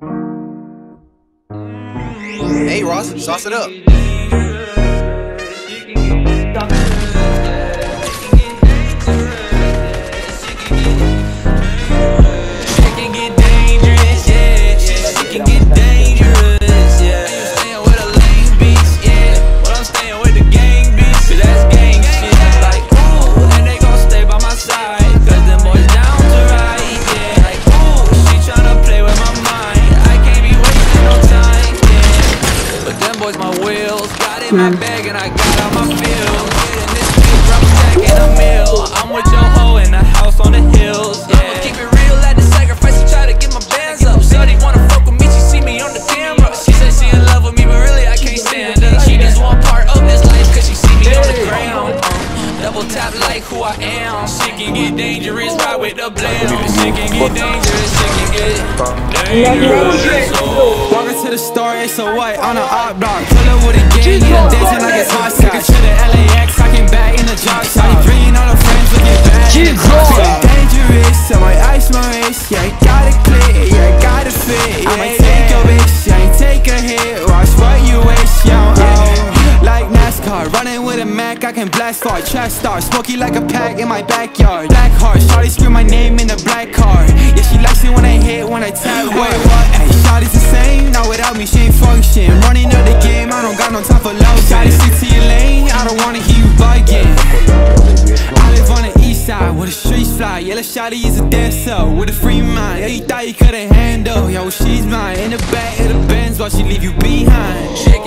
Hey Ross, sauce it up. Mm. in my bag and I got all my bills. Hitting this bitch, I'm stacking a meal. I'm with your hoe in the house on the hills. Yeah. I'ma keep it real, at the sacrifice and try to get my bands up. Shorty wanna fuck with me, she see me on the camera. She said she in love with me, but really I can't stand her. She just want part of this life cause she see me on the ground. Double tap like who I am. Shit can get dangerous, ride with the blame. Shit can get dangerous, shit can get dangerous. Walking to the store, it's a white on an op block. Pull up with a gang, yeah, dancing like it's hot Took it to the LAX, rocking back in the jock Shotty bringing all her friends, looking bad the drop Dangerous, I might ice my wrist, yeah, I got it clear, yeah, I got it fit, yeah, I might take your bitch, yeah, I ain't take a hit, watch what you wish, yeah, oh Like NASCAR, running with a Mac, I can blast hard, trash star, smoky like a pack in my backyard. Black heart, shawty scream my name in the black car, yeah, she likes it when I hit, when I tap, wait, what, hey, shawty's the same, now without me, she ain't function, running up the game, I don't got no time for love fly shawty is a dancer, with a free mind. Yeah, you thought you couldn't handle, yo, she's mine. In the back of the Benz, while she leave you behind